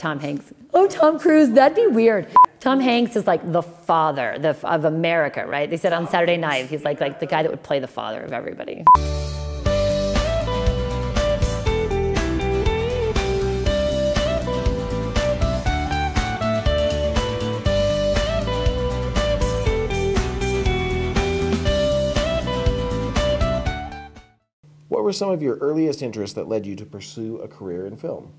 Tom Hanks. Oh, Tom Cruise, that'd be weird. Tom Hanks is like the father the, of America, right? They said on Saturday night, he's like, like the guy that would play the father of everybody. What were some of your earliest interests that led you to pursue a career in film?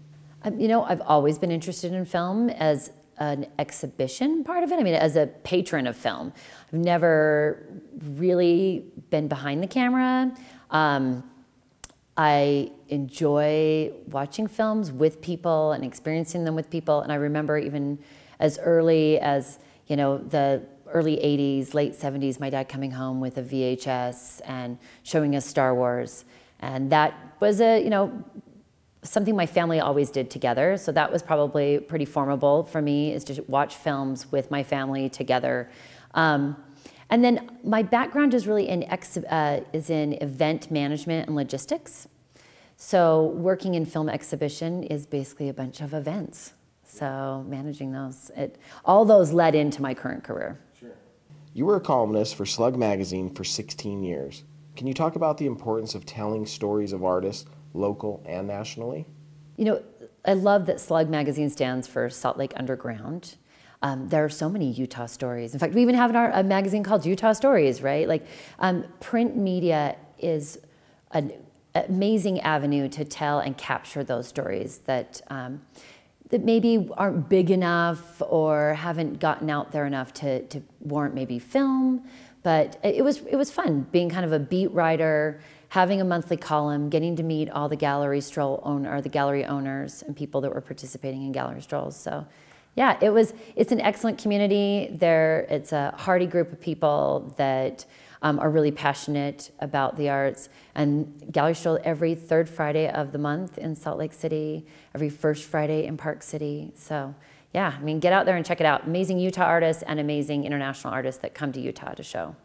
Um, you know, I've always been interested in film as an exhibition part of it. I mean, as a patron of film, I've never really been behind the camera. Um, I enjoy watching films with people and experiencing them with people. And I remember even as early as, you know, the early 80s, late 70s, my dad coming home with a VHS and showing us Star Wars. And that was a, you know, something my family always did together. So that was probably pretty formable for me is to watch films with my family together. Um, and then my background is really in uh, is in event management and logistics. So working in film exhibition is basically a bunch of events. So managing those, it, all those led into my current career. Sure. You were a columnist for Slug Magazine for 16 years. Can you talk about the importance of telling stories of artists local and nationally? You know, I love that Slug Magazine stands for Salt Lake Underground. Um, there are so many Utah stories. In fact, we even have our, a magazine called Utah Stories, right? Like, um, print media is an amazing avenue to tell and capture those stories that um, that maybe aren't big enough or haven't gotten out there enough to, to warrant maybe film. But it was it was fun being kind of a beat writer having a monthly column, getting to meet all the gallery stroll owner, the gallery owners and people that were participating in gallery strolls. So yeah, it was, it's an excellent community. There, it's a hearty group of people that um, are really passionate about the arts. And Gallery Stroll every third Friday of the month in Salt Lake City, every first Friday in Park City. So yeah, I mean, get out there and check it out. Amazing Utah artists and amazing international artists that come to Utah to show.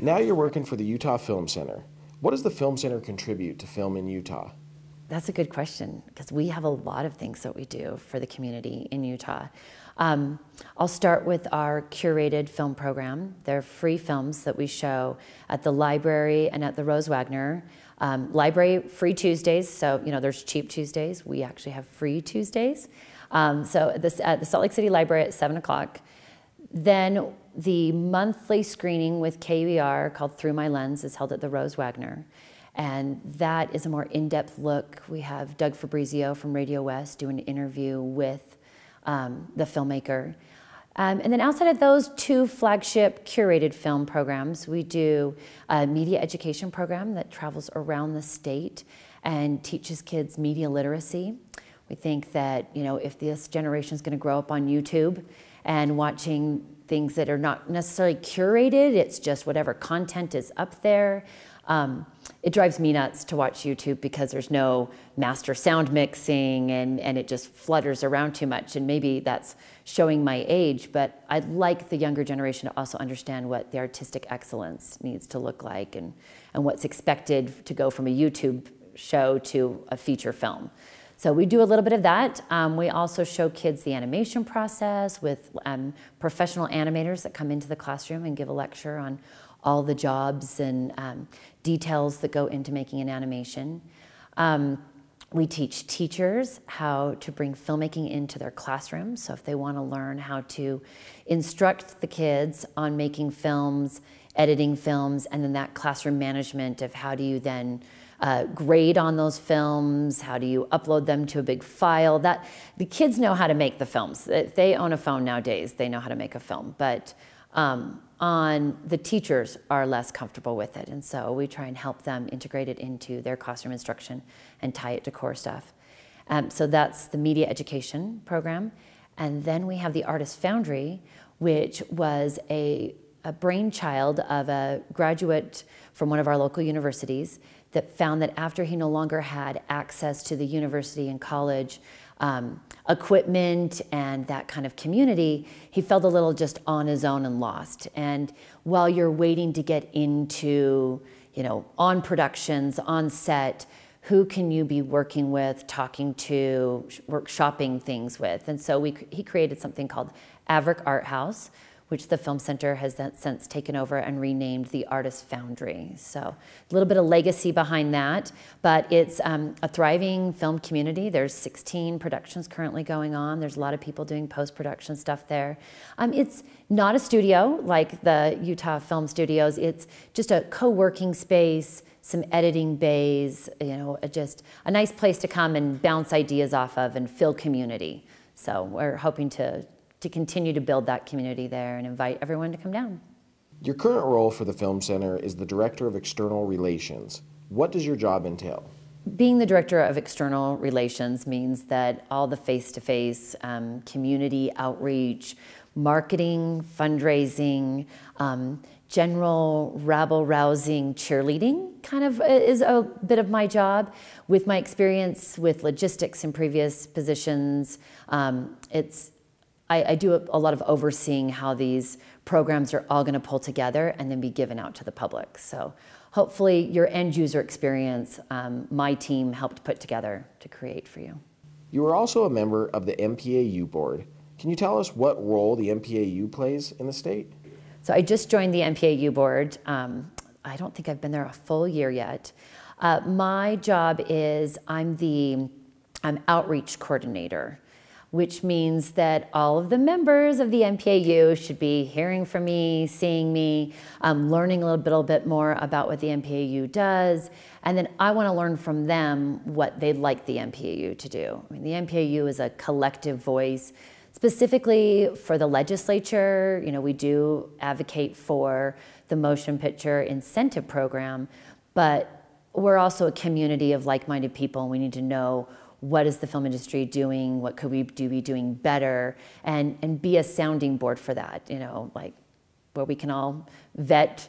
Now you're working for the Utah Film Center. What does the Film Center contribute to film in Utah? That's a good question because we have a lot of things that we do for the community in Utah. Um, I'll start with our curated film program. They're free films that we show at the library and at the Rose Wagner. Um, library free Tuesdays, so you know there's cheap Tuesdays. We actually have free Tuesdays. Um, so this, at the Salt Lake City Library at seven o'clock. Then the monthly screening with KUER called Through My Lens is held at the Rose Wagner. And that is a more in-depth look. We have Doug Fabrizio from Radio West do an interview with um, the filmmaker. Um, and then outside of those two flagship curated film programs, we do a media education program that travels around the state and teaches kids media literacy. We think that, you know, if this generation is going to grow up on YouTube and watching things that are not necessarily curated. It's just whatever content is up there. Um, it drives me nuts to watch YouTube because there's no master sound mixing and, and it just flutters around too much. And maybe that's showing my age, but I'd like the younger generation to also understand what the artistic excellence needs to look like and, and what's expected to go from a YouTube show to a feature film. So we do a little bit of that. Um, we also show kids the animation process with um, professional animators that come into the classroom and give a lecture on all the jobs and um, details that go into making an animation. Um, we teach teachers how to bring filmmaking into their classrooms. So if they want to learn how to instruct the kids on making films, editing films, and then that classroom management of how do you then uh, grade on those films? How do you upload them to a big file? That the kids know how to make the films. If they own a phone nowadays, they know how to make a film. But um, on the teachers are less comfortable with it, and so we try and help them integrate it into their classroom instruction and tie it to core stuff. Um, so that's the media education program, and then we have the Artist Foundry, which was a, a brainchild of a graduate from one of our local universities that found that after he no longer had access to the university and college um, equipment and that kind of community, he felt a little just on his own and lost. And while you're waiting to get into, you know, on productions, on set, who can you be working with, talking to, workshopping things with. And so we, he created something called Averick Art House, which the Film Center has since taken over and renamed the Artist Foundry. So a little bit of legacy behind that, but it's um, a thriving film community. There's 16 productions currently going on. There's a lot of people doing post-production stuff there. Um, it's not a studio like the Utah Film Studios. It's just a co-working space, some editing bays, you know, just a nice place to come and bounce ideas off of and fill community. So we're hoping to to continue to build that community there and invite everyone to come down. Your current role for the Film Center is the Director of External Relations. What does your job entail? Being the Director of External Relations means that all the face to face community outreach, marketing, fundraising, um, general rabble rousing cheerleading kind of is a bit of my job. With my experience with logistics in previous positions, um, it's I, I do a, a, lot of overseeing how these programs are all going to pull together and then be given out to the public. So hopefully your end user experience, um, my team helped put together to create for you. You are also a member of the MPAU board. Can you tell us what role the MPAU plays in the state? So I just joined the MPAU board. Um, I don't think I've been there a full year yet. Uh, my job is I'm the I'm outreach coordinator which means that all of the members of the MPAU should be hearing from me, seeing me, um, learning a little bit, little bit more about what the MPAU does, and then I want to learn from them what they'd like the MPAU to do. I mean, the MPAU is a collective voice. Specifically for the legislature, you know, we do advocate for the motion picture incentive program, but we're also a community of like-minded people and we need to know what is the film industry doing, what could we do be doing better, and, and be a sounding board for that, you know, like where we can all vet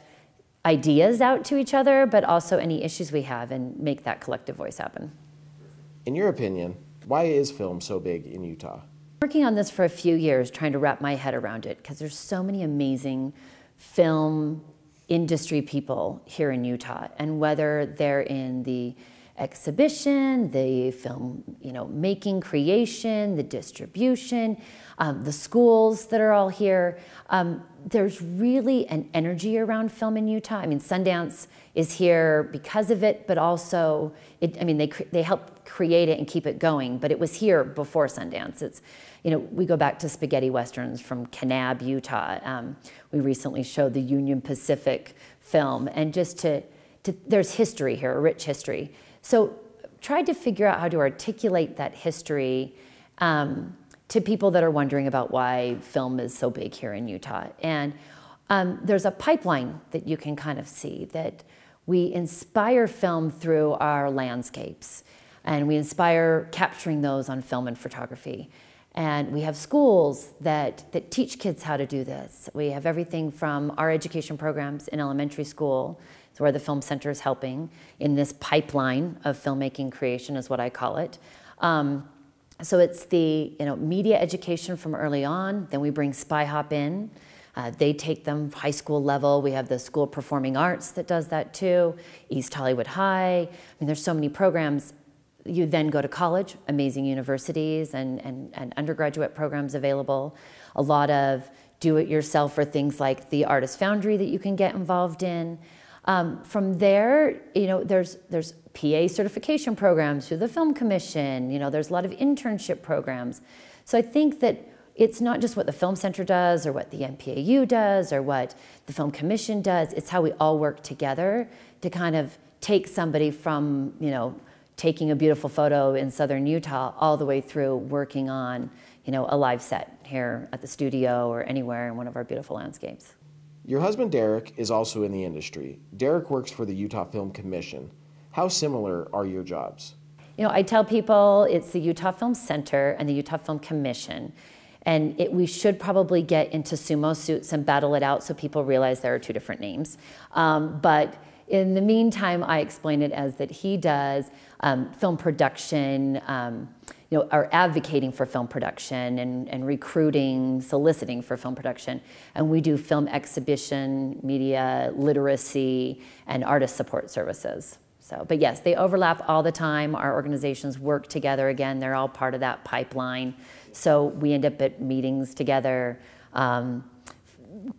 ideas out to each other, but also any issues we have and make that collective voice happen. In your opinion, why is film so big in Utah? Working on this for a few years, trying to wrap my head around it, because there's so many amazing film industry people here in Utah, and whether they're in the exhibition, the film, you know, making, creation, the distribution, um, the schools that are all here. Um, there's really an energy around film in Utah. I mean, Sundance is here because of it, but also, it, I mean, they, they help create it and keep it going, but it was here before Sundance. It's, you know, we go back to spaghetti westerns from Kanab, Utah. Um, we recently showed the Union Pacific film, and just to, to, there's history here, a rich history. So tried to figure out how to articulate that history um, to people that are wondering about why film is so big here in Utah. And um, there's a pipeline that you can kind of see that we inspire film through our landscapes and we inspire capturing those on film and photography. And we have schools that, that teach kids how to do this. We have everything from our education programs in elementary school it's where the Film Center is helping in this pipeline of filmmaking creation is what I call it. Um, so it's the you know media education from early on. Then we bring Spy Hop in. Uh, they take them high school level. We have the School of Performing Arts that does that too. East Hollywood High. I mean, there's so many programs. You then go to college, amazing universities and, and, and undergraduate programs available. A lot of do-it-yourself or things like the Artist Foundry that you can get involved in. Um, from there, you know, there's, there's PA certification programs through the Film Commission, you know, there's a lot of internship programs. So I think that it's not just what the Film Center does or what the MPAU does or what the Film Commission does, it's how we all work together to kind of take somebody from, you know, taking a beautiful photo in southern Utah all the way through working on, you know, a live set here at the studio or anywhere in one of our beautiful landscapes. Your husband Derek is also in the industry. Derek works for the Utah Film Commission. How similar are your jobs? You know, I tell people it's the Utah Film Center and the Utah Film Commission. And it, we should probably get into sumo suits and battle it out so people realize there are two different names. Um, but in the meantime, I explain it as that he does um, film production, um, you know, are advocating for film production and, and recruiting, soliciting for film production. And we do film exhibition, media literacy, and artist support services. So, but yes, they overlap all the time. Our organizations work together again. They're all part of that pipeline. So we end up at meetings together, um,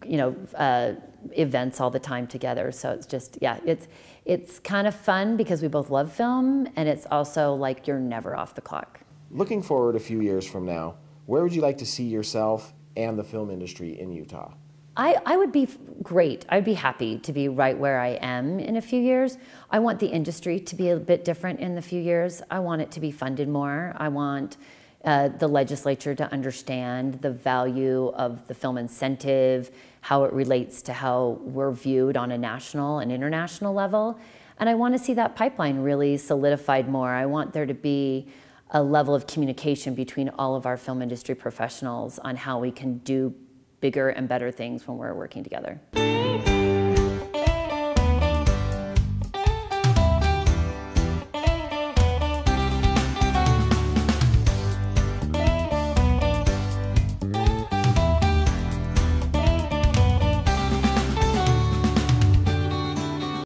you know, uh, events all the time together. So it's just, yeah, it's it's kind of fun because we both love film, and it's also like you're never off the clock. Looking forward a few years from now, where would you like to see yourself and the film industry in Utah? I, I would be great. I'd be happy to be right where I am in a few years. I want the industry to be a bit different in the few years. I want it to be funded more. I want uh, the legislature to understand the value of the film incentive, how it relates to how we're viewed on a national and international level. And I want to see that pipeline really solidified more. I want there to be a level of communication between all of our film industry professionals on how we can do bigger and better things when we're working together.